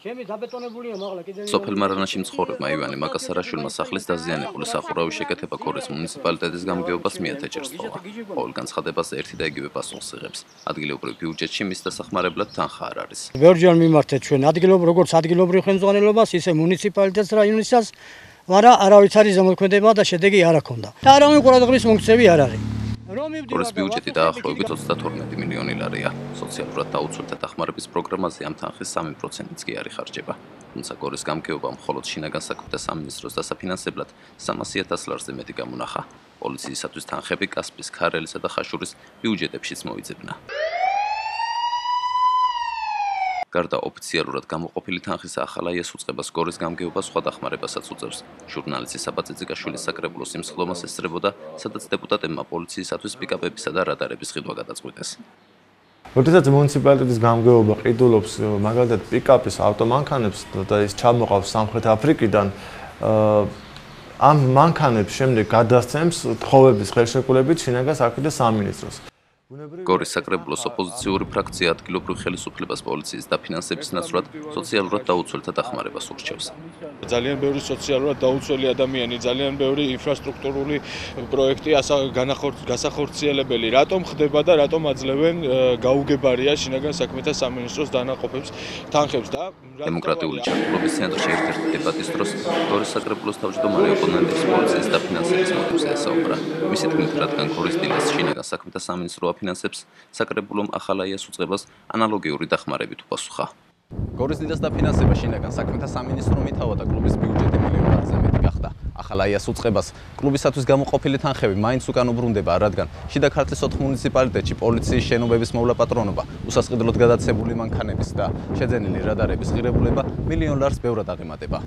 ჩემი დაბეტონებულია მაღლა კიდე სოფელ მარანაში მცხოვრებმა ივანე მაკასარაშვილმა სახლის დაზიანებული სახურავი შეკეთება კორის მუნიციპალიტეტის გამგეობას მიათეჭერს თხოვა. ყოველ განცხადებას ერთი და იგივე პასუხს იღებს. ადგილობრივ ბიუჯეტში მის დასახმარებლად თანხა არ არის. ბევრჯერ მიმართეთ ჩვენ ადგილობრივ როგორც ადგილობრივ ხელმძღვანელობას, ისე მუნიციპალიტეტს რაიონისაც, მაგრამ არავის არის ზემოქმედება და შედეგი არ აქონდა. და არავინ ყურადღების მოქცევი არ არის. კორის ბიუჯეტი დაახლოებით 32 მილიონი ლარია. სოციალურად დაუცველთა დახმარების პროგრამაზე ამ თანხის 3%-იც კი არ იხარჯება. თუმცა კორის გამგეობა მხოლოდ შინაგან საქმეთა სამინისტროს დასაფინანსებლად 300.000 ლარზე მეტი გამონახა. პოლიციისათვის თანხები კასპის, ქარელისა და ხაშურის ბიუჯეტებშიც მოიძებნა. გარდა ოფიციალურად გამოყოფილი თანხის ახალაიას უწება სკორის გამგეობა სხვა დახმარებასაც უწევს. ჟურნალისტი საბაძე ძიკაშვილის საკრებულოს იმსხლომას ესწრებოდა, სადაც deputatებმა პოლიციისათვის პიკაპებისა და რადარების ყიდვა გადაწყვიტეს. როდესაც მუნიციპალიტეტის გამგეობა ყიდულობს მაგალითად პიკაპის ავტომანქანებს და ის ჩამოყავს სამხრეთ აფრიკიდან ამ მანქანებს შემდეგ გადასცემს თხოვების ხელშეკრულებით შინაგან საქმეთა სამინისტროს. გორის საკრებულოს ოპოზიციური ფრაქცია ადგილობრივ ხელისუფლებას პოლიციის დაფინანსების ნაცვლად სოციალურად დაუცველთა დახმარებას ურჩევს. ძალიან ბევრი სოციალურად დაუცველი ადამიანი, ძალიან ბევრი ინფრასტრუქტურული პროექტი გასახორციელებელი. რატომ ხდება და რატომ აძლევენ გაუგებარია შინაგან საქმეთა სამინისტროს დანაყოფებს თანხებს და დემოკრატიული ჩართულობის ცენტრში ერთ-ერთი დებატის დროს გორის საკრებულოს თავმჯდომარე ოპონენტის პოლიციის დაფინანსების მოტივზე ესაუბრა. მისი თქმით, რადგან გორის დილას შინაგან საქმეთა სამინისტრო აფინანსებს საკრებულომ ახალაიას უწებას ანალოგიური დახმარებით უპასუხა. გორის დილას დაფინანსება შინაგან საქმეთა სამინისტრო მითავა და კლუბის ბიუჯეტი მილიონზე მეტი გახდა. ახალაიას უწებას კლუბისათვის გამოყოფილი თანხები მაინც უკან უბრუნდება, რადგან შიდა ქართლის 4 მუნიციპალიტეტში პოლიციის შენობების მოვლა პატრონობა, უსასყიდლოდ გადაცებული მანქანების და შეძენილი რადარების ღირებულება მილიონ ლარს ბევრად აღემატება.